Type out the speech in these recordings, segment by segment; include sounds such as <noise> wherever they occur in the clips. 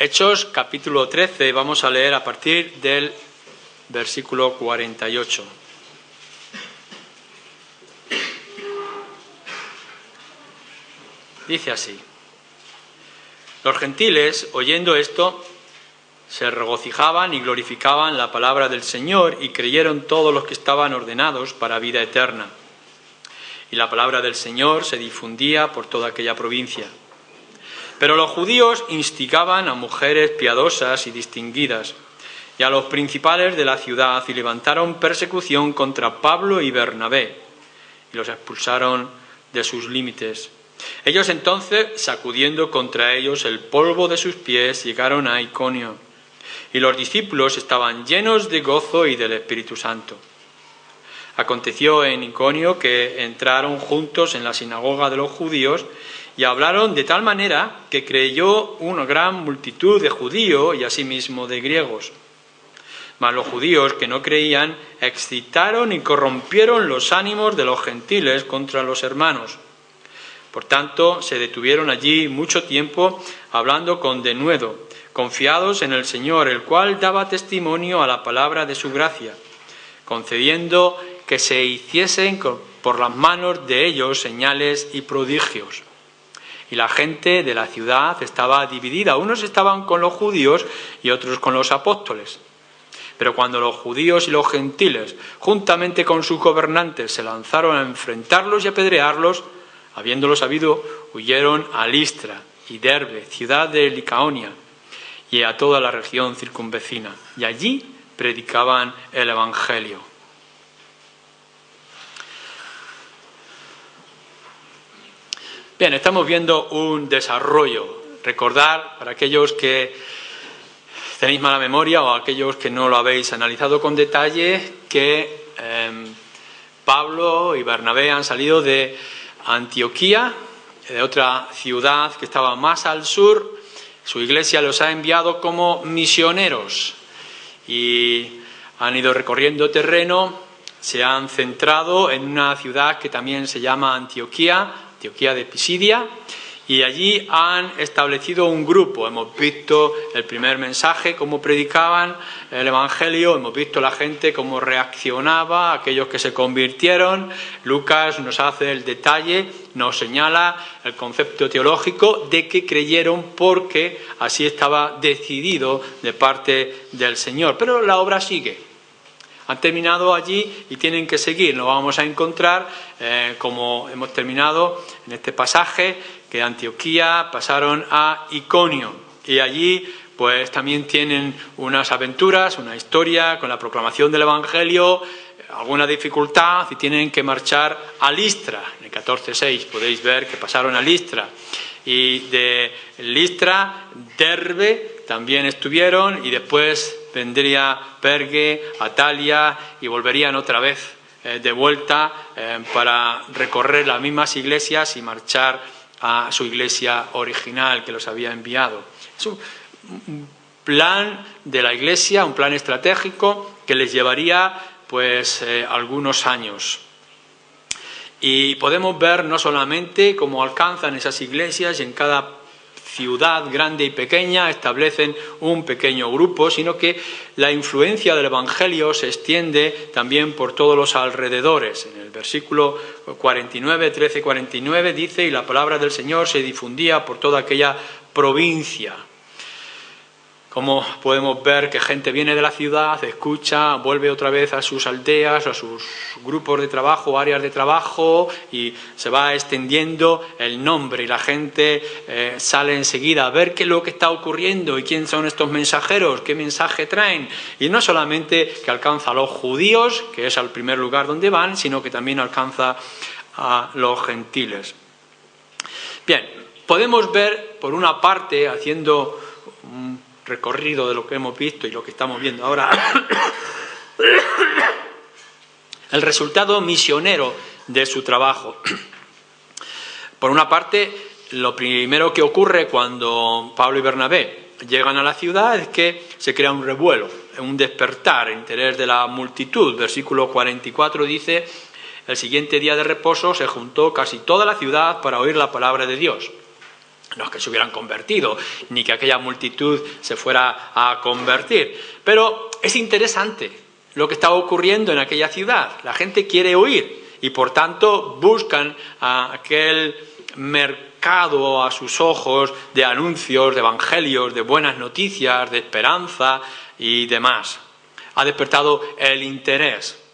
Hechos capítulo 13, vamos a leer a partir del versículo 48. Dice así, los gentiles, oyendo esto, se regocijaban y glorificaban la palabra del Señor y creyeron todos los que estaban ordenados para vida eterna. Y la palabra del Señor se difundía por toda aquella provincia. Pero los judíos instigaban a mujeres piadosas y distinguidas y a los principales de la ciudad y levantaron persecución contra Pablo y Bernabé y los expulsaron de sus límites. Ellos entonces, sacudiendo contra ellos el polvo de sus pies, llegaron a Iconio y los discípulos estaban llenos de gozo y del Espíritu Santo. Aconteció en Iconio que entraron juntos en la sinagoga de los judíos y hablaron de tal manera que creyó una gran multitud de judíos y asimismo de griegos. Mas los judíos que no creían excitaron y corrompieron los ánimos de los gentiles contra los hermanos. Por tanto, se detuvieron allí mucho tiempo hablando con denuedo confiados en el Señor, el cual daba testimonio a la palabra de su gracia, concediendo que se hiciesen por las manos de ellos señales y prodigios. Y la gente de la ciudad estaba dividida, unos estaban con los judíos y otros con los apóstoles. Pero cuando los judíos y los gentiles, juntamente con sus gobernantes, se lanzaron a enfrentarlos y apedrearlos, habiéndolo sabido, huyeron a Listra y Derbe, ciudad de Licaonia, y a toda la región circunvecina. Y allí predicaban el Evangelio. Bien, estamos viendo un desarrollo. Recordar, para aquellos que tenéis mala memoria o aquellos que no lo habéis analizado con detalle, que em, Pablo y Bernabé han salido de Antioquía, de otra ciudad que estaba más al sur, su iglesia los ha enviado como misioneros y han ido recorriendo terreno, se han centrado en una ciudad que también se llama Antioquía, Antioquía de Pisidia, y allí han establecido un grupo. Hemos visto el primer mensaje, cómo predicaban el Evangelio, hemos visto la gente cómo reaccionaba, aquellos que se convirtieron. Lucas nos hace el detalle, nos señala el concepto teológico de que creyeron porque así estaba decidido de parte del Señor. Pero la obra sigue. Han terminado allí y tienen que seguir. Nos vamos a encontrar, eh, como hemos terminado en este pasaje, que de Antioquía pasaron a Iconio y allí pues también tienen unas aventuras, una historia con la proclamación del Evangelio, alguna dificultad y tienen que marchar a Listra. En el 14.6 podéis ver que pasaron a Listra. Y de Listra, Derbe también estuvieron y después vendría Pergue, Atalia y volverían otra vez eh, de vuelta eh, para recorrer las mismas iglesias y marchar a su iglesia original que los había enviado. Es un plan de la iglesia, un plan estratégico que les llevaría pues eh, algunos años. Y podemos ver no solamente cómo alcanzan esas iglesias y en cada ciudad grande y pequeña establecen un pequeño grupo, sino que la influencia del Evangelio se extiende también por todos los alrededores. En el versículo 49, 13, 49 dice, y la palabra del Señor se difundía por toda aquella provincia como podemos ver que gente viene de la ciudad, escucha, vuelve otra vez a sus aldeas, a sus grupos de trabajo, áreas de trabajo, y se va extendiendo el nombre y la gente eh, sale enseguida a ver qué es lo que está ocurriendo y quién son estos mensajeros, qué mensaje traen. Y no solamente que alcanza a los judíos, que es al primer lugar donde van, sino que también alcanza a los gentiles. Bien, podemos ver, por una parte, haciendo un recorrido de lo que hemos visto y lo que estamos viendo ahora, el resultado misionero de su trabajo. Por una parte, lo primero que ocurre cuando Pablo y Bernabé llegan a la ciudad es que se crea un revuelo, un despertar, interés de la multitud. Versículo 44 dice, el siguiente día de reposo se juntó casi toda la ciudad para oír la palabra de Dios. No es que se hubieran convertido, ni que aquella multitud se fuera a convertir. Pero es interesante lo que estaba ocurriendo en aquella ciudad. La gente quiere oír y por tanto buscan a aquel mercado a sus ojos de anuncios, de evangelios, de buenas noticias, de esperanza y demás. Ha despertado el interés.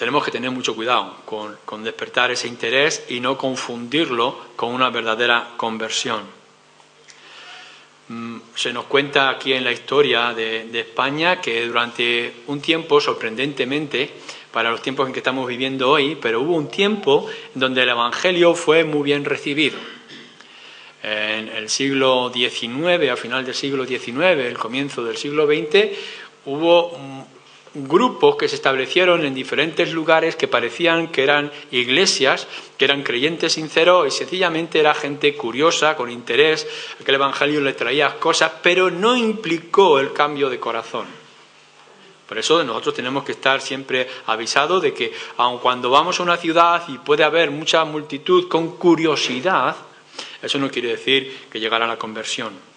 Tenemos que tener mucho cuidado con, despertar ese interés y no confundirlo con una verdadera conversión. Mm, se nos cuenta aquí en la historia de, España que durante un tiempo, sorprendentemente, para los tiempos en que estamos viviendo hoy, pero hubo un tiempo donde el Evangelio fue muy bien recibido. En el siglo XIX, a final del siglo XIX, el comienzo del siglo XX, hubo grupos que se establecieron en diferentes lugares que parecían que eran iglesias, que eran creyentes sinceros y sencillamente era gente curiosa, con interés, que el Evangelio le traía cosas, pero no implicó el cambio de corazón. Por eso nosotros tenemos que estar siempre avisados de que aun cuando vamos a una ciudad y puede haber mucha multitud con curiosidad, eso no quiere decir que llegara a la conversión.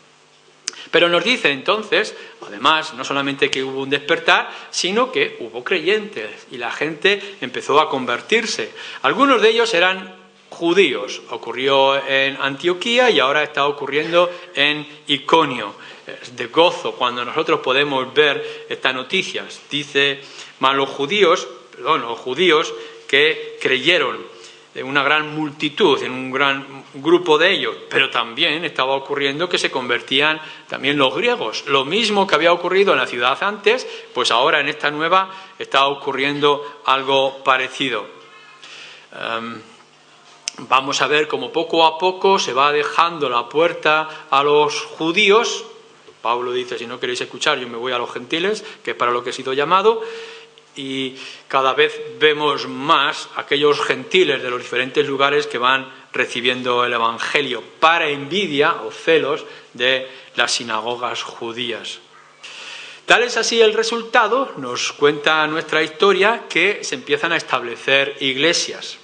Pero nos dice entonces, además, no solamente que hubo un despertar, sino que hubo creyentes y la gente empezó a convertirse. Algunos de ellos eran judíos. Ocurrió en Antioquía y ahora está ocurriendo en Iconio. Es de gozo cuando nosotros podemos ver estas noticias. Dice, más los judíos, perdón, los judíos que creyeron de una gran multitud, en un gran grupo de ellos, pero también estaba ocurriendo que se convertían también los griegos. Lo mismo que había ocurrido en la ciudad antes, pues ahora en esta nueva está ocurriendo algo parecido. Em, vamos a ver cómo poco a poco se va dejando la puerta a los judíos. Pablo dice, si no queréis escuchar, yo me voy a los gentiles, que es para lo que he sido llamado y cada vez vemos más aquellos gentiles de los diferentes lugares que van recibiendo el Evangelio para envidia o celos de las sinagogas judías. Tal es así el resultado, nos cuenta nuestra historia, que se empiezan a establecer iglesias.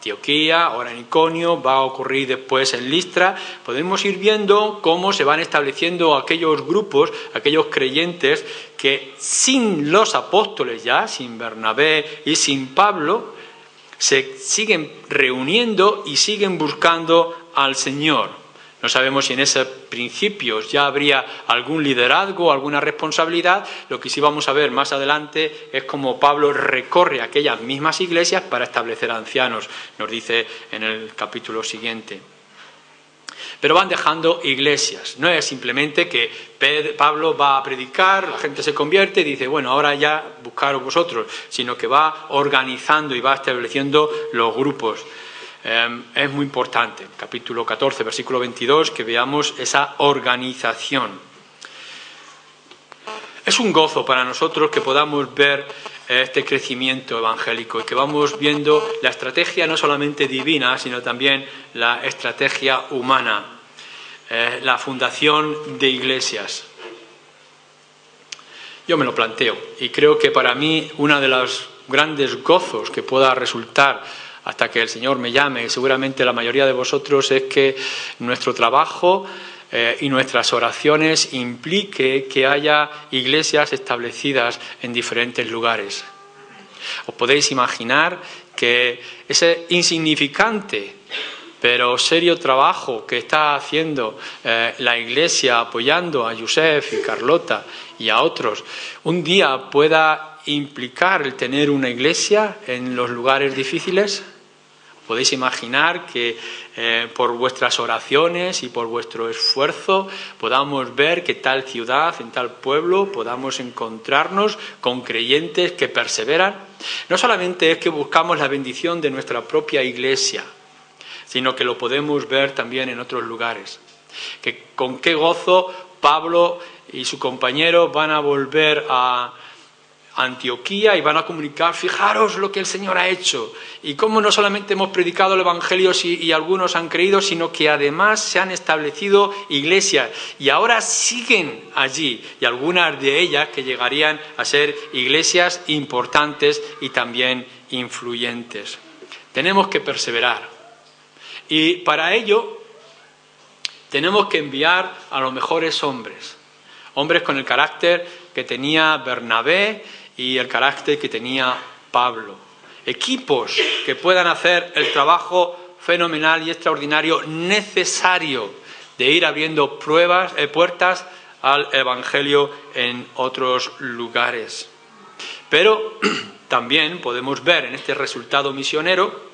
Antioquía, ahora en Iconio, va a ocurrir después en Listra, podemos ir viendo cómo se van estableciendo aquellos grupos, aquellos creyentes que sin los apóstoles ya, sin Bernabé y sin Pablo, se siguen reuniendo y siguen buscando al Señor. No sabemos si en esos principios ya habría algún liderazgo, alguna responsabilidad. Lo que sí vamos a ver más adelante es cómo Pablo recorre aquellas mismas iglesias para establecer ancianos, nos dice en el capítulo siguiente. Pero van dejando iglesias. No es simplemente que Pablo va a predicar, la gente se convierte y dice, bueno, ahora ya buscaros vosotros, sino que va organizando y va estableciendo los grupos. Em, es muy importante, capítulo 14, versículo 22, que veamos esa organización. Es un gozo para nosotros que podamos ver este crecimiento evangélico y que vamos viendo la estrategia no solamente divina, sino también la estrategia humana, eh, la fundación de iglesias. Yo me lo planteo y creo que para mí uno de los grandes gozos que pueda resultar hasta que el Señor me llame, seguramente la mayoría de vosotros, es que nuestro trabajo eh, y nuestras oraciones implique que haya iglesias establecidas en diferentes lugares. Os podéis imaginar que ese insignificante pero serio trabajo que está haciendo eh, la Iglesia apoyando a Josef y Carlota y a otros, un día pueda implicar el tener una iglesia en los lugares difíciles? Podéis imaginar que eh, por vuestras oraciones y por vuestro esfuerzo podamos ver que tal ciudad, en tal pueblo, podamos encontrarnos con creyentes que perseveran. No solamente es que buscamos la bendición de nuestra propia iglesia, sino que lo podemos ver también en otros lugares. Que con qué gozo Pablo y su compañero van a volver a, Antioquía y van a comunicar, fijaros lo que el Señor ha hecho y cómo no solamente hemos predicado el Evangelio y, algunos han creído, sino que además se han establecido iglesias y ahora siguen allí. Y algunas de ellas que llegarían a ser iglesias importantes y también influyentes. Tenemos que perseverar. Y para ello tenemos que enviar a los mejores hombres, hombres con el carácter que tenía Bernabé y el carácter que tenía Pablo. Equipos que puedan hacer el trabajo fenomenal y extraordinario necesario de ir abriendo pruebas, eh, puertas al Evangelio en otros lugares. Pero <clears throat> también podemos ver en este resultado misionero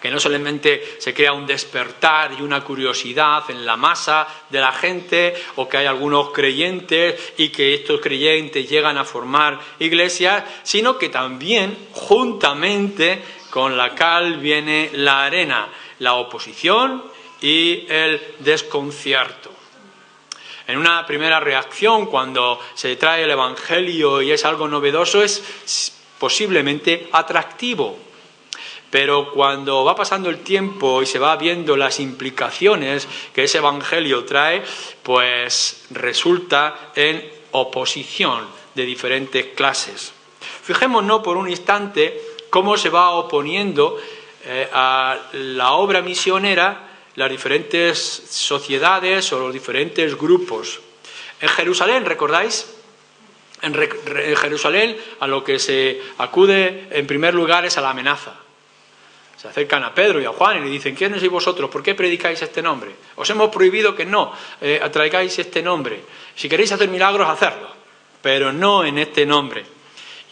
que no solamente se crea un despertar y una curiosidad en la masa de la gente o que hay algunos creyentes y que estos creyentes llegan a formar iglesias, sino que también juntamente con la cal viene la arena, la oposición y el desconcierto. En una primera reacción, cuando se trae el Evangelio y es algo novedoso, es posiblemente atractivo. Pero cuando va pasando el tiempo y se va viendo las implicaciones que ese Evangelio trae, pues resulta en oposición de diferentes clases. Fijémonos por un instante cómo se va oponiendo eh, a la obra misionera las diferentes sociedades o los diferentes grupos. En Jerusalén, ¿recordáis? En, Jerusalén a lo que se acude en primer lugar es a la amenaza. Se acercan a Pedro y a Juan y le dicen, ¿quiénes sois vosotros? ¿Por qué predicáis este nombre? Os hemos prohibido que no eh, atraigáis este nombre. Si queréis hacer milagros, hacedlo, pero no en este nombre.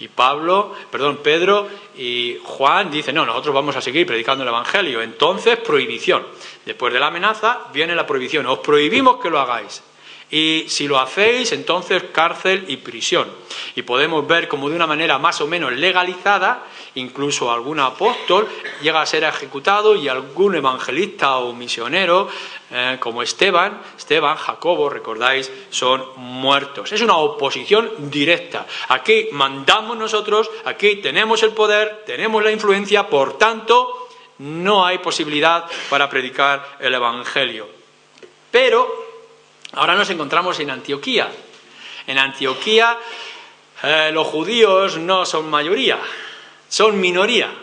Y Pablo, perdón, Pedro y Juan dicen, no, nosotros vamos a seguir predicando el Evangelio. Entonces, prohibición. Después de la amenaza viene la prohibición. Os prohibimos que lo hagáis. Y si lo hacéis, entonces cárcel y prisión. Y podemos ver como de una manera más o menos legalizada, incluso algún apóstol llega a ser ejecutado y algún evangelista o misionero, eh, como Esteban, Esteban, Jacobo, recordáis, son muertos. Es una oposición directa. Aquí mandamos nosotros, aquí tenemos el poder, tenemos la influencia, por tanto, no hay posibilidad para predicar el Evangelio. Pero Ahora nos encontramos en Antioquía. En Antioquía eh, los judíos no son mayoría, son minoría.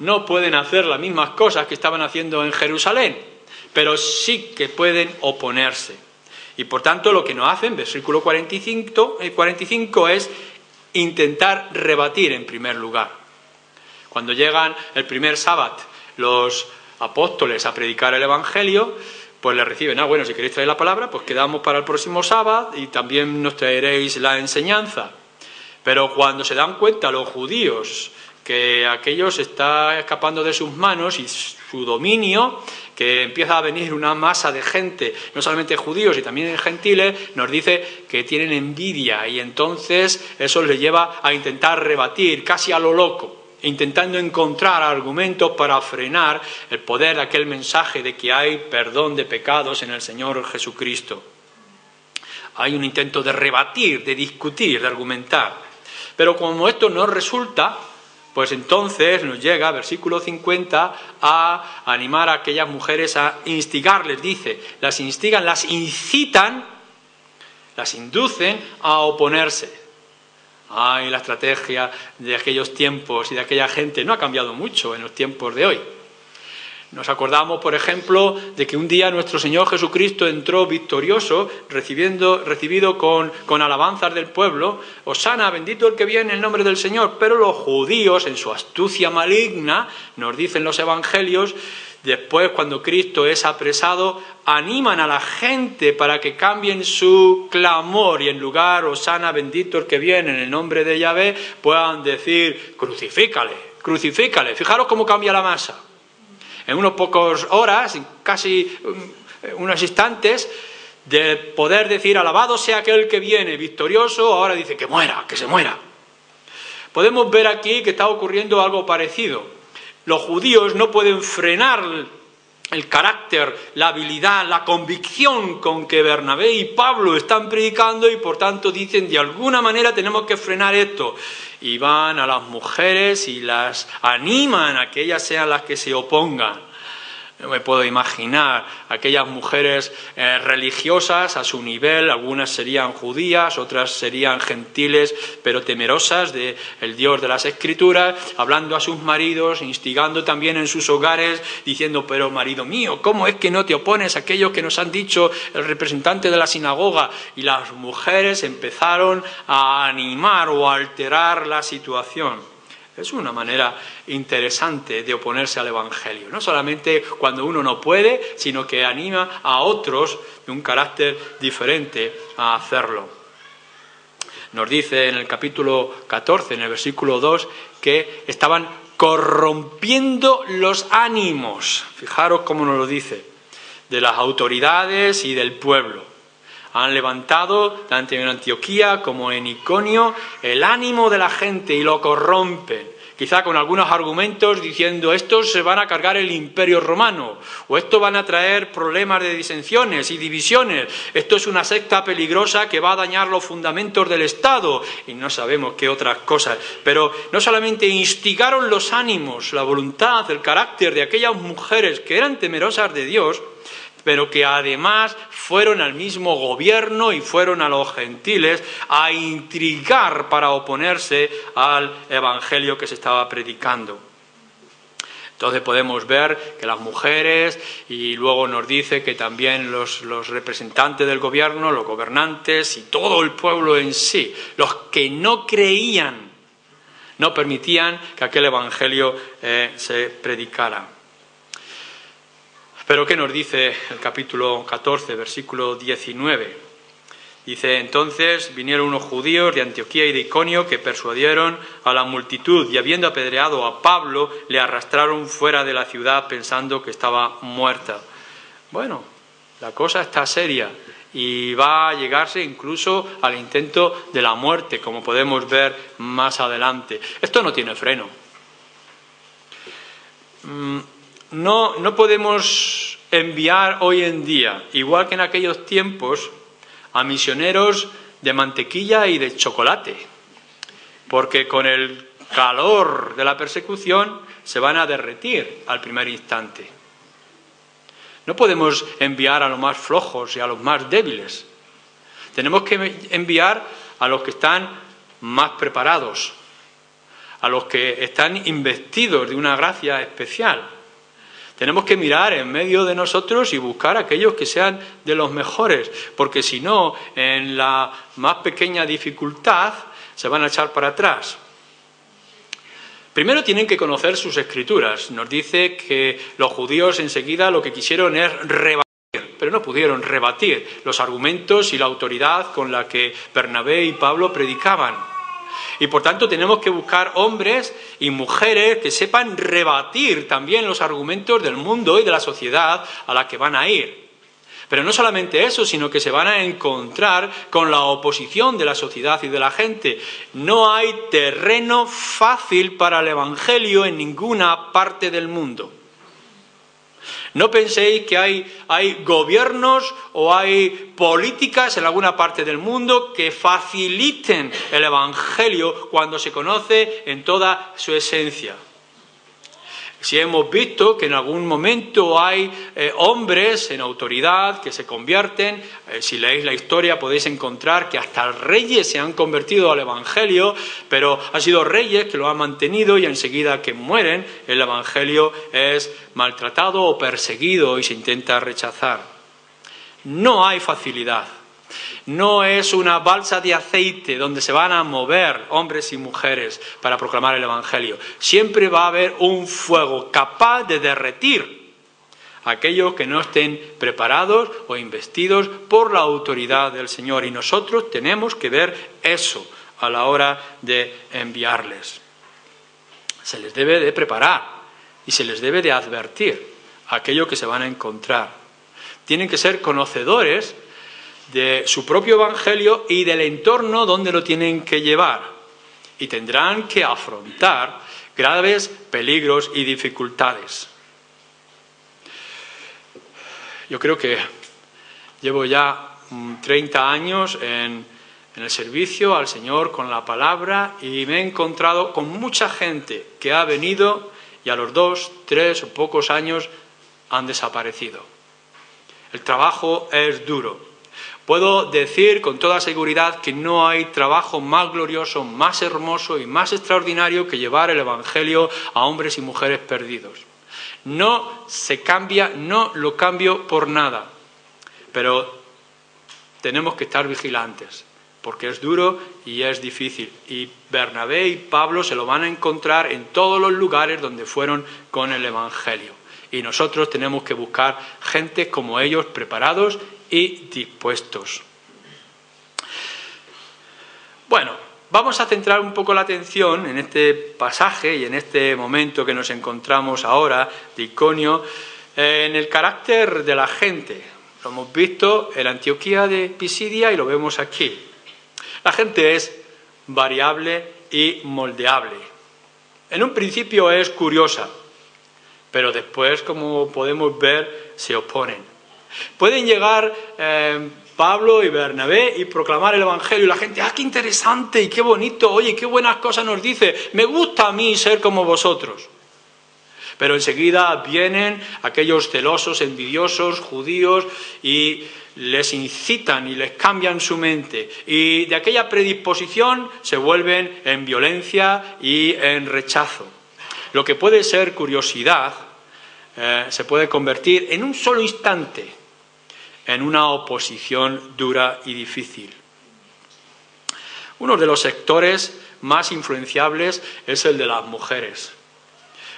No pueden hacer las mismas cosas que estaban haciendo en Jerusalén, pero sí que pueden oponerse. Y por tanto lo que nos hacen, versículo 45, 45 eh, es intentar rebatir en primer lugar. Cuando llegan el primer sábado los apóstoles a predicar el Evangelio, pues le reciben, ah, bueno, si queréis traer la palabra, pues quedamos para el próximo sábado y también nos traeréis la enseñanza. Pero cuando se dan cuenta los judíos que aquello se está escapando de sus manos y su dominio, que empieza a venir una masa de gente, no solamente judíos y también gentiles, nos dice que tienen envidia y entonces eso les lleva a intentar rebatir casi a lo loco intentando encontrar argumentos para frenar el poder de aquel mensaje de que hay perdón de pecados en el Señor Jesucristo. Hay un intento de rebatir, de discutir, de argumentar. Pero como esto no resulta, pues entonces nos llega, versículo 50, a animar a aquellas mujeres a instigarles, dice, las instigan, las incitan, las inducen a oponerse. Ay, la estrategia de aquellos tiempos y de aquella gente no ha cambiado mucho en los tiempos de hoy. Nos acordamos, por ejemplo, de que un día nuestro Señor Jesucristo entró victorioso, recibiendo, recibido con, con alabanzas del pueblo, Osana, bendito el que viene en el nombre del Señor. Pero los judíos, en su astucia maligna, nos dicen los evangelios, Después, cuando Cristo es apresado, animan a la gente para que cambien su clamor y en lugar, Osana, bendito el que viene en el nombre de Yahvé, puedan decir, crucifícale, crucifícale. Fijaros cómo cambia la masa. En unos pocos horas, casi um, unos instantes, de poder decir, alabado sea aquel que viene victorioso, ahora dice que muera, que se muera. Podemos ver aquí que está ocurriendo algo parecido los judíos no pueden frenar el carácter, la habilidad, la convicción con que Bernabé y Pablo están predicando y por tanto dicen de alguna manera tenemos que frenar esto. Y van a las mujeres y las animan a que ellas sean las que se opongan. Me puedo imaginar aquellas mujeres eh, religiosas a su nivel, algunas serían judías, otras serían gentiles, pero temerosas del Dios de las Escrituras, hablando a sus maridos, instigando también en sus hogares, diciendo, pero marido mío, ¿cómo es que no te opones a aquello que nos han dicho el representante de la sinagoga? Y las mujeres empezaron a animar o a alterar la situación. Es una manera interesante de oponerse al Evangelio. No solamente cuando uno no puede, sino que anima a otros de un carácter diferente a hacerlo. Nos dice en el capítulo 14, en el versículo 2, que estaban corrompiendo los ánimos. Fijaros cómo nos lo dice, de las autoridades y del pueblo han levantado, tanto en Antioquía como en Iconio, el ánimo de la gente y lo corrompen. Quizá con algunos argumentos diciendo estos se van a cargar el imperio romano o esto van a traer problemas de disensiones y divisiones. Esto es una secta peligrosa que va a dañar los fundamentos del Estado y no sabemos qué otras cosas. Pero no solamente instigaron los ánimos, la voluntad, el carácter de aquellas mujeres que eran temerosas de Dios, pero que además fueron al mismo gobierno y fueron a los gentiles a intrigar para oponerse al evangelio que se estaba predicando. Entonces podemos ver que las mujeres, y luego nos dice que también los, representantes del gobierno, los gobernantes y todo el pueblo en sí, los que no creían, no permitían que aquel evangelio eh, se predicara. Pero ¿qué nos dice el capítulo 14, versículo 19? Dice, entonces vinieron unos judíos de Antioquía y de Iconio que persuadieron a la multitud y habiendo apedreado a Pablo, le arrastraron fuera de la ciudad pensando que estaba muerta. Bueno, la cosa está seria y va a llegarse incluso al intento de la muerte, como podemos ver más adelante. Esto no tiene freno. Mm, no, no podemos enviar hoy en día, igual que en aquellos tiempos, a misioneros de mantequilla y de chocolate, porque con el calor de la persecución se van a derretir al primer instante. No podemos enviar a los más flojos y a los más débiles. Tenemos que enviar a los que están más preparados, a los que están investidos de una gracia especial, tenemos que mirar en medio de nosotros y buscar aquellos que sean de los mejores, porque si no, en la más pequeña dificultad se van a echar para atrás. Primero tienen que conocer sus escrituras. Nos dice que los judíos enseguida lo que quisieron es rebatir, pero no pudieron rebatir los argumentos y la autoridad con la que Bernabé y Pablo predicaban. Y por tanto tenemos que buscar hombres y mujeres que sepan rebatir también los argumentos del mundo y de la sociedad a la que van a ir. Pero no solamente eso, sino que se van a encontrar con la oposición de la sociedad y de la gente. No hay terreno fácil para el Evangelio en ninguna parte del mundo. No penséis que hay, hay gobiernos o hay políticas en alguna parte del mundo que faciliten el Evangelio cuando se conoce en toda su esencia. Si hemos visto que en algún momento hay eh, hombres en autoridad que se convierten, eh, si leéis la historia podéis encontrar que hasta reyes se han convertido al Evangelio, pero han sido reyes que lo han mantenido y enseguida que mueren el Evangelio es maltratado o perseguido y se intenta rechazar. No hay facilidad no es una balsa de aceite donde se van a mover hombres y mujeres para proclamar el Evangelio. Siempre va a haber un fuego capaz de derretir aquellos que no estén preparados o investidos por la autoridad del Señor. Y nosotros tenemos que ver eso a la hora de enviarles. Se les debe de preparar y se les debe de advertir aquello que se van a encontrar. Tienen que ser conocedores de su propio Evangelio y del entorno donde lo tienen que llevar. Y tendrán que afrontar graves peligros y dificultades. Yo creo que llevo ya 30 mm, años en, en el servicio al Señor con la palabra y me he encontrado con mucha gente que ha venido y a los dos, tres o pocos años han desaparecido. El trabajo es duro. Puedo decir con toda seguridad que no hay trabajo más glorioso, más hermoso y más extraordinario que llevar el Evangelio a hombres y mujeres perdidos. No se cambia, no lo cambio por nada, pero tenemos que estar vigilantes, porque es duro y es difícil. Y Bernabé y Pablo se lo van a encontrar en todos los lugares donde fueron con el Evangelio. Y nosotros tenemos que buscar gente como ellos, preparados y dispuestos. Bueno, vamos a centrar un poco la atención en este pasaje y en este momento que nos encontramos ahora de Iconio, en el carácter de la gente. Lo hemos visto en Antioquía de Pisidia y lo vemos aquí. La gente es variable y moldeable. En un principio es curiosa, pero después, como podemos ver, se oponen. Pueden llegar eh, Pablo y Bernabé y proclamar el Evangelio y la gente, ah, qué interesante y qué bonito, oye, qué buenas cosas nos dice, me gusta a mí ser como vosotros. Pero enseguida vienen aquellos celosos, envidiosos, judíos y les incitan y les cambian su mente y de aquella predisposición se vuelven en violencia y en rechazo. Lo que puede ser curiosidad eh, se puede convertir en un solo instante en una oposición dura y difícil. Uno de los sectores más influenciables es el de las mujeres.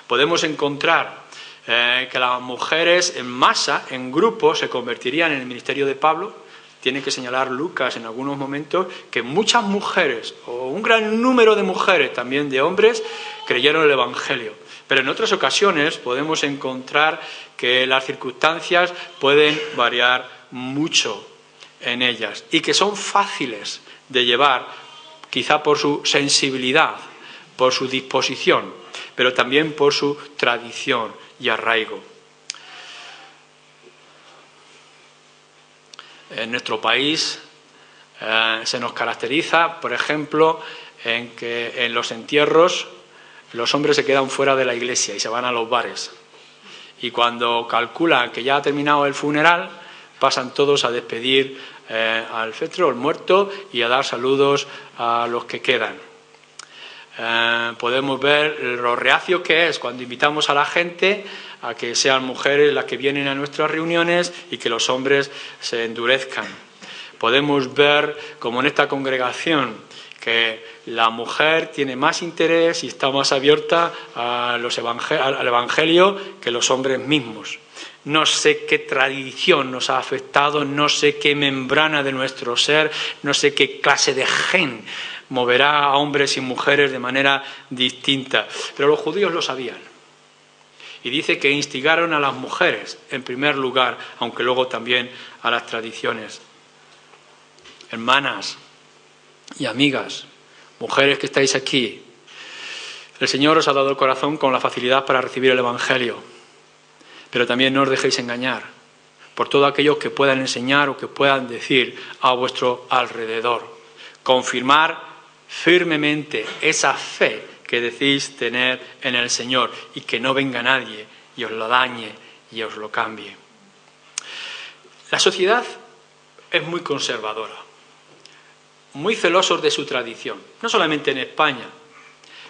Podemos encontrar eh, que las mujeres en masa, en grupo, se convertirían en el ministerio de Pablo. Tiene que señalar Lucas en algunos momentos que muchas mujeres, o un gran número de mujeres, también de hombres, creyeron el Evangelio. Pero en otras ocasiones podemos encontrar que las circunstancias pueden variar mucho en ellas y que son fáciles de llevar, quizá por su sensibilidad, por su disposición, pero también por su tradición y arraigo. En nuestro país eh, se nos caracteriza, por ejemplo, en que en los entierros los hombres se quedan fuera de la iglesia y se van a los bares. Y cuando calculan que ya ha terminado el funeral, pasan todos a despedir eh, al fetro, al muerto, y a dar saludos a los que quedan. Eh, podemos ver lo reacio que es cuando invitamos a la gente a que sean mujeres las que vienen a nuestras reuniones y que los hombres se endurezcan. Podemos ver como en esta congregación que la mujer tiene más interés y está más abierta al Evangelio que los hombres mismos no sé qué tradición nos ha afectado, no sé qué membrana de nuestro ser, no sé qué clase de gen moverá a hombres y mujeres de manera distinta. Pero los judíos lo sabían. Y dice que instigaron a las mujeres, en primer lugar, aunque luego también a las tradiciones. Hermanas y amigas, mujeres que estáis aquí, el Señor os ha dado el corazón con la facilidad para recibir el Evangelio pero también no os dejéis engañar por todos aquellos que puedan enseñar o que puedan decir a vuestro alrededor. Confirmar firmemente esa fe que decís tener en el Señor y que no venga nadie y os lo dañe y os lo cambie. La sociedad es muy conservadora, muy celosos de su tradición, no solamente en España,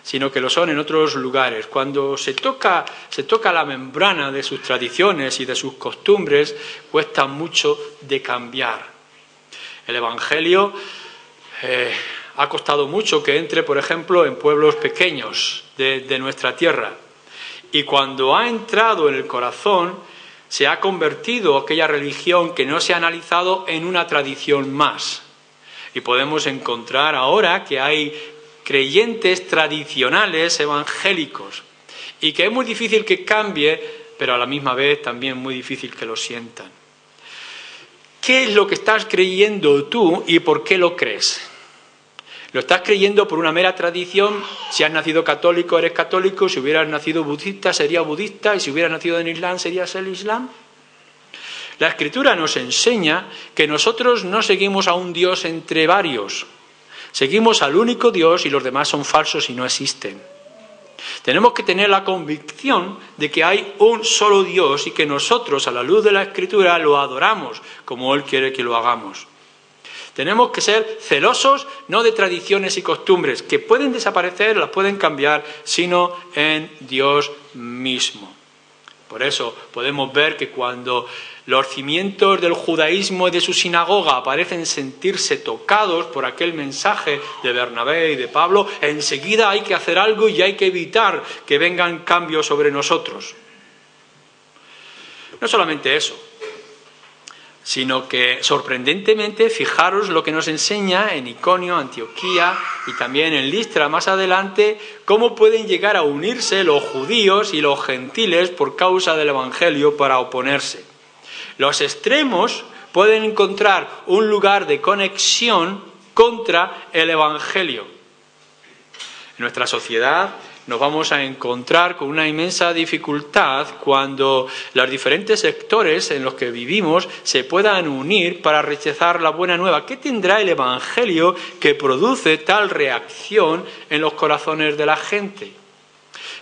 sino que lo son en otros lugares. Cuando se toca, se toca la membrana de sus tradiciones y de sus costumbres, cuesta mucho de cambiar. El Evangelio eh, ha costado mucho que entre, por ejemplo, en pueblos pequeños de, de nuestra tierra. Y cuando ha entrado en el corazón, se ha convertido aquella religión que no se ha analizado en una tradición más. Y podemos encontrar ahora que hay creyentes tradicionales evangélicos y que es muy difícil que cambie, pero a la misma vez también muy difícil que lo sientan. ¿Qué es lo que estás creyendo tú y por qué lo crees? ¿Lo estás creyendo por una mera tradición? Si has nacido católico, eres católico. Si hubieras nacido budista, sería budista. Y si hubieras nacido en Islam, serías el Islam. La Escritura nos enseña que nosotros no seguimos a un Dios entre varios, Seguimos al único Dios y los demás son falsos y no existen. Tenemos que tener la convicción de que hay un solo Dios y que nosotros, a la luz de la Escritura, lo adoramos como Él quiere que lo hagamos. Tenemos que ser celosos no de tradiciones y costumbres, que pueden desaparecer, las pueden cambiar, sino en Dios mismo. Por eso podemos ver que cuando los cimientos del judaísmo y de su sinagoga parecen sentirse tocados por aquel mensaje de Bernabé y de Pablo, enseguida hay que hacer algo y hay que evitar que vengan cambios sobre nosotros. No solamente eso, sino que sorprendentemente fijaros lo que nos enseña en Iconio, Antioquía y también en Listra más adelante, cómo pueden llegar a unirse los judíos y los gentiles por causa del Evangelio para oponerse. Los extremos pueden encontrar un lugar de conexión contra el Evangelio. En nuestra sociedad nos vamos a encontrar con una inmensa dificultad cuando los diferentes sectores en los que vivimos se puedan unir para rechazar la buena nueva. ¿Qué tendrá el Evangelio que produce tal reacción en los corazones de la gente?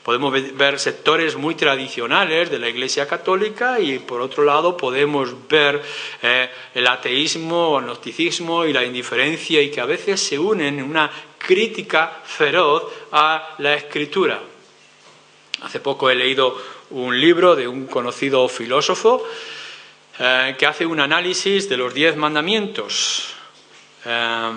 Podemos ver sectores muy tradicionales de la Iglesia Católica y por otro lado podemos ver eh, el ateísmo, el gnosticismo y la indiferencia y que a veces se unen en una crítica feroz a la escritura. Hace poco he leído un libro de un conocido filósofo eh, que hace un análisis de los diez mandamientos, eh,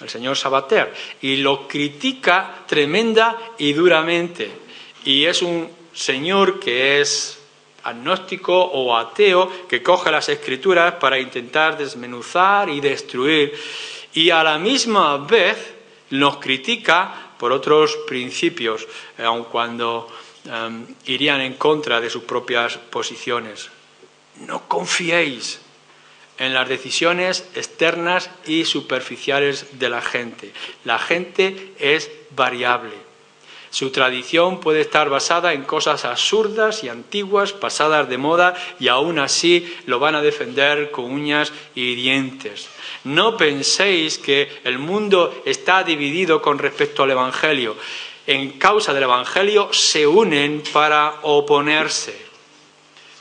el señor Sabater, y lo critica tremenda y duramente. Y es un señor que es agnóstico o ateo que coge las escrituras para intentar desmenuzar y destruir y a la misma vez nos critica por otros principios, eh, aun cuando em, irían en contra de sus propias posiciones. No confiéis en las decisiones externas y superficiales de la gente. La gente es variable. Su tradición puede estar basada en cosas absurdas y antiguas, pasadas de moda, y aún así lo van a defender con uñas y dientes. No penséis que el mundo está dividido con respecto al Evangelio. En causa del Evangelio se unen para oponerse.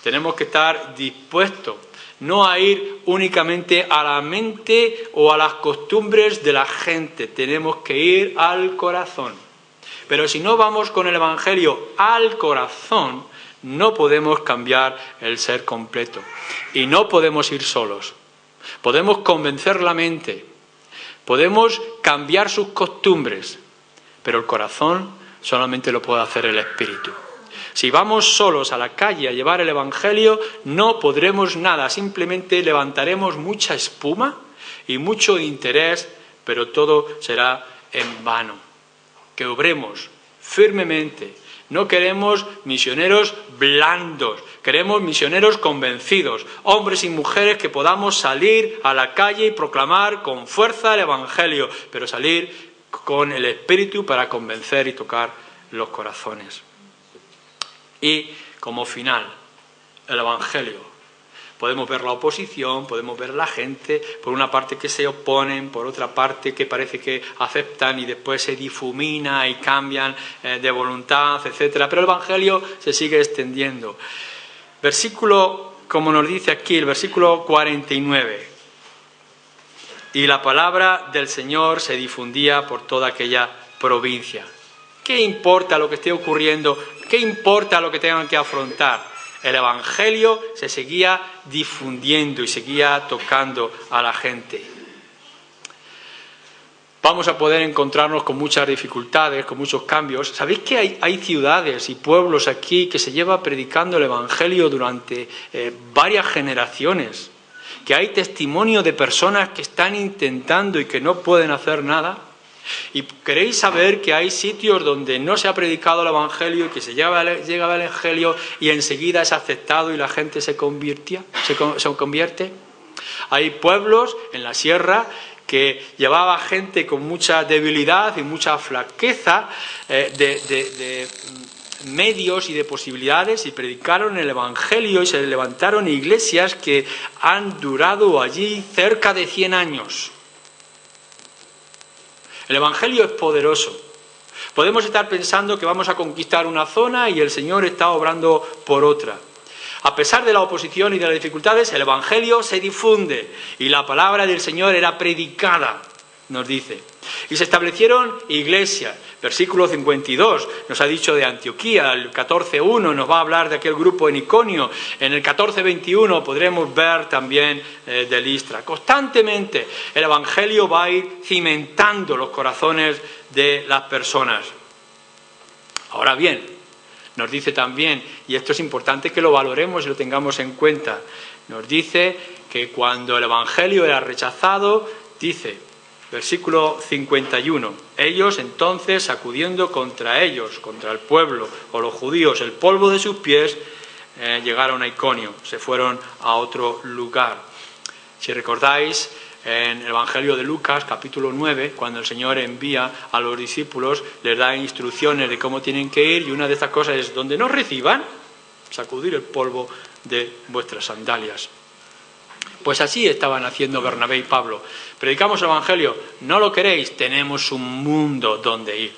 Tenemos que estar dispuestos no a ir únicamente a la mente o a las costumbres de la gente, tenemos que ir al corazón. Pero si no vamos con el Evangelio al corazón, no podemos cambiar el ser completo y no podemos ir solos. Podemos convencer la mente, podemos cambiar sus costumbres, pero el corazón solamente lo puede hacer el Espíritu. Si vamos solos a la calle a llevar el Evangelio, no podremos nada, simplemente levantaremos mucha espuma y mucho interés, pero todo será en vano. Que obremos firmemente. No queremos misioneros blandos, Queremos misioneros convencidos, hombres y mujeres que podamos salir a la calle y proclamar con fuerza el Evangelio, pero salir con el Espíritu para convencer y tocar los corazones. Y como final, el Evangelio. Podemos ver la oposición, podemos ver la gente, por una parte que se oponen, por otra parte que parece que aceptan y después se difumina y cambian eh, de voluntad, etcétera. Pero el Evangelio se sigue extendiendo. Versículo, como nos dice aquí, el versículo 49. Y la palabra del Señor se difundía por toda aquella provincia. ¿Qué importa lo que esté ocurriendo? ¿Qué importa lo que tengan que afrontar? El Evangelio se seguía difundiendo y seguía tocando a la gente vamos a poder encontrarnos con muchas dificultades, con muchos cambios. ¿Sabéis que hay, ciudades y pueblos aquí que se lleva predicando el Evangelio durante eh, varias generaciones? Que hay testimonio de personas que están intentando y que no pueden hacer nada. ¿Y queréis saber que hay sitios donde no se ha predicado el Evangelio y que se llega el Evangelio y enseguida es aceptado y la gente se, se convierte? Hay pueblos en la sierra que llevaba gente con mucha debilidad y mucha flaqueza eh, de, mm, medios y de posibilidades y predicaron el Evangelio y se levantaron iglesias que han durado allí cerca de 100 años. El Evangelio es poderoso. Podemos estar pensando que vamos a conquistar una zona y el Señor está obrando por otra. A pesar de la oposición y de las dificultades, el Evangelio se difunde y la palabra del Señor era predicada, nos dice. Y se establecieron iglesias. Versículo 52 nos ha dicho de Antioquía, el 14.1 nos va a hablar de aquel grupo en Iconio, en el 14.21 podremos ver también eh, de Listra. Constantemente el Evangelio va a ir cimentando los corazones de las personas. Ahora bien, nos dice también, y esto es importante que lo valoremos y lo tengamos en cuenta, nos dice que cuando el Evangelio era rechazado, dice, versículo 51, ellos entonces sacudiendo contra ellos, contra el pueblo o los judíos, el polvo de sus pies, eh, llegaron a Iconio, se fueron a otro lugar. Si recordáis, en el Evangelio de Lucas, capítulo 9, cuando el Señor envía a los discípulos, les da instrucciones de cómo tienen que ir y una de estas cosas es, donde no reciban, sacudir el polvo de vuestras sandalias. Pues así estaban haciendo Bernabé y Pablo. Predicamos el Evangelio, no lo queréis, tenemos un mundo donde ir.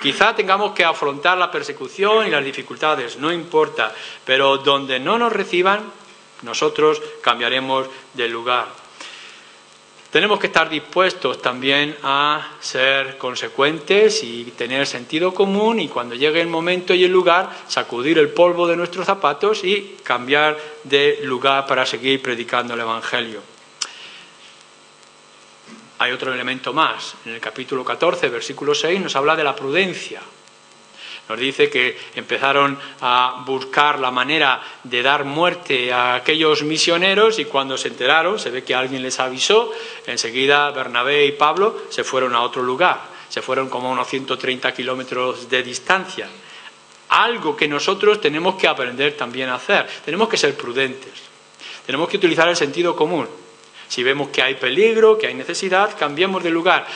Quizá tengamos que afrontar la persecución y las dificultades, no importa, pero donde no nos reciban, nosotros cambiaremos de lugar. Tenemos que estar dispuestos también a ser consecuentes y tener sentido común y cuando llegue el momento y el lugar, sacudir el polvo de nuestros zapatos y cambiar de lugar para seguir predicando el Evangelio. Hay otro elemento más. En el capítulo 14, versículo 6, nos habla de la prudencia. Nos dice que empezaron a buscar la manera de dar muerte a aquellos misioneros y cuando se enteraron, se ve que alguien les avisó, enseguida Bernabé y Pablo se fueron a otro lugar, se fueron como a unos 130 kilómetros de distancia. Algo que nosotros tenemos que aprender también a hacer, tenemos que ser prudentes, tenemos que utilizar el sentido común. Si vemos que hay peligro, que hay necesidad, cambiemos de lugar.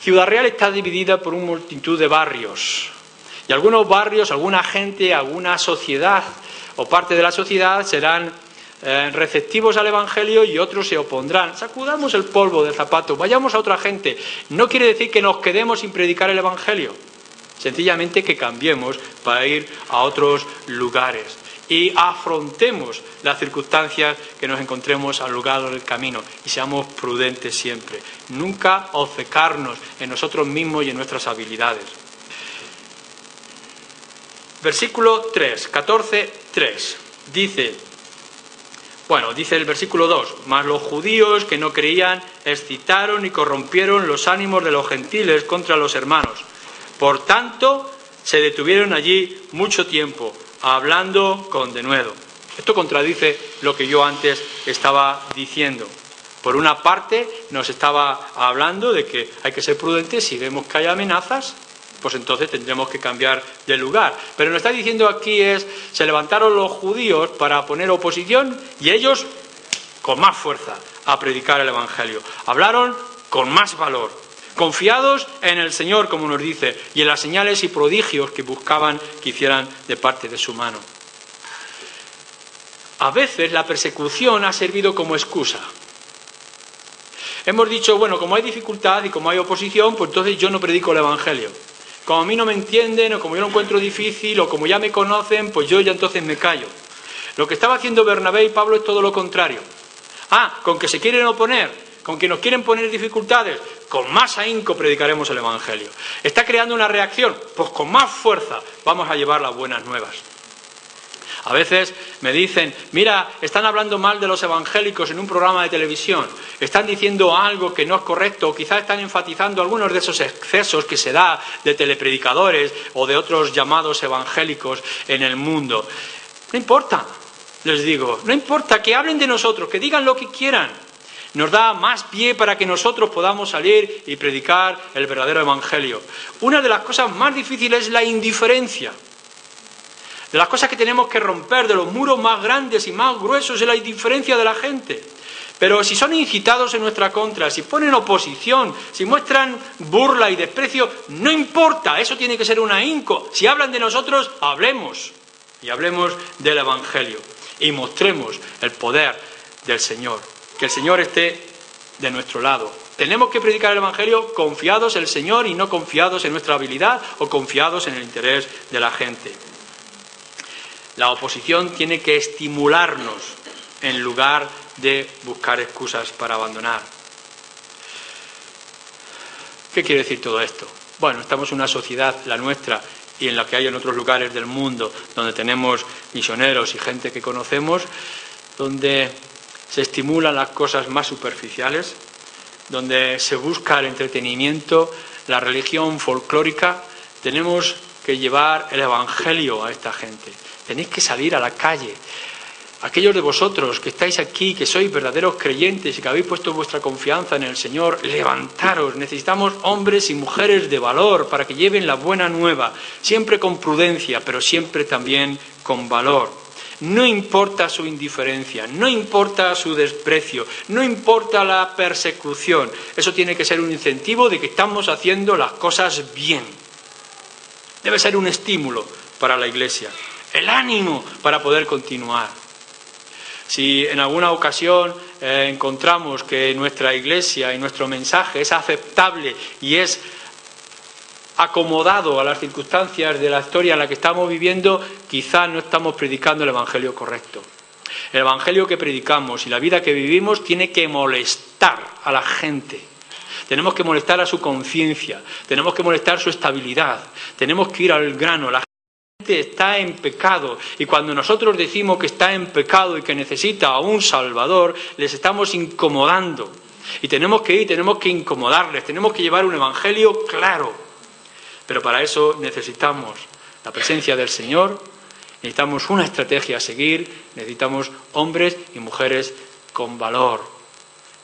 Ciudad Real está dividida por una multitud de barrios. Y algunos barrios, alguna gente, alguna sociedad o parte de la sociedad serán eh, receptivos al Evangelio y otros se opondrán. Sacudamos el polvo del zapato, vayamos a otra gente. No quiere decir que nos quedemos sin predicar el Evangelio, sencillamente que cambiemos para ir a otros lugares y afrontemos las circunstancias que nos encontremos al lugar del camino y seamos prudentes siempre. Nunca obcecarnos en nosotros mismos y en nuestras habilidades. Versículo 3, 14, 3. Dice, bueno, dice el versículo 2, mas los judíos que no creían excitaron y corrompieron los ánimos de los gentiles contra los hermanos. Por tanto, se detuvieron allí mucho tiempo, hablando con denuedo. Esto contradice lo que yo antes estaba diciendo. Por una parte, nos estaba hablando de que hay que ser prudentes si vemos que hay amenazas, pues entonces tendremos que cambiar de lugar. Pero lo está diciendo aquí es, se levantaron los judíos para poner oposición y ellos con más fuerza a predicar el Evangelio. Hablaron con más valor, confiados en el Señor, como nos dice, y en las señales y prodigios que buscaban que hicieran de parte de su mano. A veces la persecución ha servido como excusa. Hemos dicho, bueno, como hay dificultad y como hay oposición, pues entonces yo no predico el Evangelio como a mí no me entienden o como yo lo encuentro difícil o como ya me conocen, pues yo ya entonces me callo. Lo que estaba haciendo Bernabé y Pablo es todo lo contrario. Ah, con que se quieren oponer, con que nos quieren poner dificultades, con más ahínco predicaremos el Evangelio. ¿Está creando una reacción? Pues con más fuerza vamos a llevar las buenas nuevas. A veces me dicen, mira, están hablando mal de los evangélicos en un programa de televisión, están diciendo algo que no es correcto, o quizás están enfatizando algunos de esos excesos que se da de telepredicadores o de otros llamados evangélicos en el mundo. No importa, les digo, no importa que hablen de nosotros, que digan lo que quieran. Nos da más pie para que nosotros podamos salir y predicar el verdadero evangelio. Una de las cosas más difíciles es la indiferencia de las cosas que tenemos que romper, de los muros más grandes y más gruesos es la indiferencia de la gente. Pero si son incitados en nuestra contra, si ponen oposición, si muestran burla y desprecio, no importa, eso tiene que ser un ahínco. Si hablan de nosotros, hablemos. Y hablemos del Evangelio. Y mostremos el poder del Señor. Que el Señor esté de nuestro lado. Tenemos que predicar el Evangelio confiados en el Señor y no confiados en nuestra habilidad o confiados en el interés de la gente. La oposición tiene que estimularnos en lugar de buscar excusas para abandonar. ¿Qué quiere decir todo esto? Bueno, estamos en una sociedad, la nuestra, y en la que hay en otros lugares del mundo, donde tenemos misioneros y gente que conocemos, donde se estimulan las cosas más superficiales, donde se busca el entretenimiento, la religión folclórica, tenemos que llevar el Evangelio a esta gente. Tenéis que salir a la calle. Aquellos de vosotros que estáis aquí, que sois verdaderos creyentes y que habéis puesto vuestra confianza en el Señor, levantaros. Necesitamos hombres y mujeres de valor para que lleven la buena nueva, siempre con prudencia, pero siempre también con valor. No importa su indiferencia, no importa su desprecio, no importa la persecución. Eso tiene que ser un incentivo de que estamos haciendo las cosas bien. Debe ser un estímulo para la Iglesia, el ánimo para poder continuar. Si en alguna ocasión eh, encontramos que nuestra Iglesia y nuestro mensaje es aceptable y es acomodado a las circunstancias de la historia en la que estamos viviendo, quizás no estamos predicando el Evangelio correcto. El Evangelio que predicamos y la vida que vivimos tiene que molestar a la gente. Tenemos que molestar a su conciencia, tenemos que molestar su estabilidad, tenemos que ir al grano. La gente está en pecado y cuando nosotros decimos que está en pecado y que necesita a un Salvador, les estamos incomodando. Y tenemos que ir, tenemos que incomodarles, tenemos que llevar un Evangelio claro. Pero para eso necesitamos la presencia del Señor, necesitamos una estrategia a seguir, necesitamos hombres y mujeres con valor.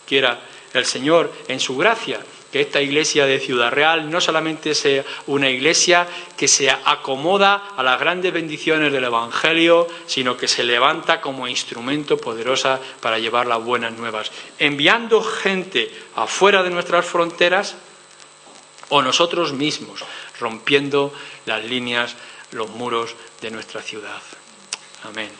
Quiera el Señor, en su gracia, que esta iglesia de Ciudad Real no solamente sea una iglesia que se acomoda a las grandes bendiciones del Evangelio, sino que se levanta como instrumento poderosa para llevar las buenas nuevas, enviando gente afuera de nuestras fronteras o nosotros mismos, rompiendo las líneas, los muros de nuestra ciudad. Amén.